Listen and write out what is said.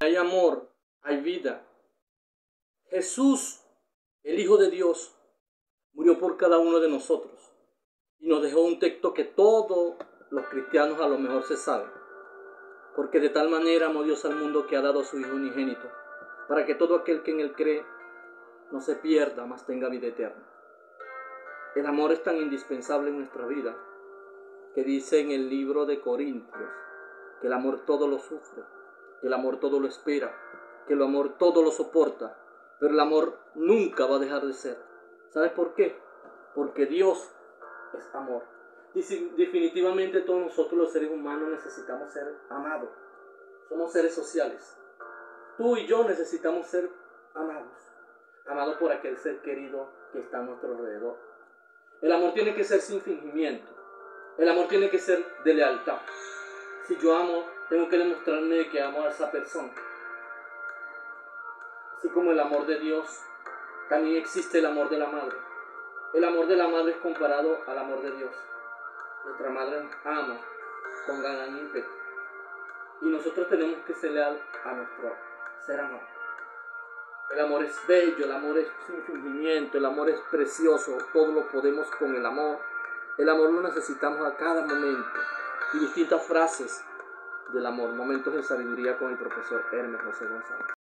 hay amor, hay vida. Jesús, el Hijo de Dios, murió por cada uno de nosotros y nos dejó un texto que todos los cristianos a lo mejor se saben. Porque de tal manera amó Dios al mundo que ha dado a su Hijo unigénito, para que todo aquel que en él cree no se pierda, mas tenga vida eterna. El amor es tan indispensable en nuestra vida que dice en el libro de Corintios que el amor todo lo sufre, que el amor todo lo espera, que el amor todo lo soporta, pero el amor nunca va a dejar de ser. ¿Sabes por qué? Porque Dios es amor. Definitivamente todos nosotros los seres humanos necesitamos ser amados. Somos seres sociales. Tú y yo necesitamos ser amados. Amados por aquel ser querido que está a nuestro alrededor. El amor tiene que ser sin fingimiento. El amor tiene que ser de lealtad. Si yo amo, tengo que demostrarme que amo a esa persona. Así como el amor de Dios, también existe el amor de la madre. El amor de la madre es comparado al amor de Dios. Nuestra madre ama con ganas y ímpetu. Y nosotros tenemos que ser leal a nuestro ser amado. El amor es bello, el amor es sin fingimiento, el amor es precioso, todo lo podemos con el amor. El amor lo necesitamos a cada momento. Y distintas frases del amor, momentos de sabiduría con el profesor Hermes José González.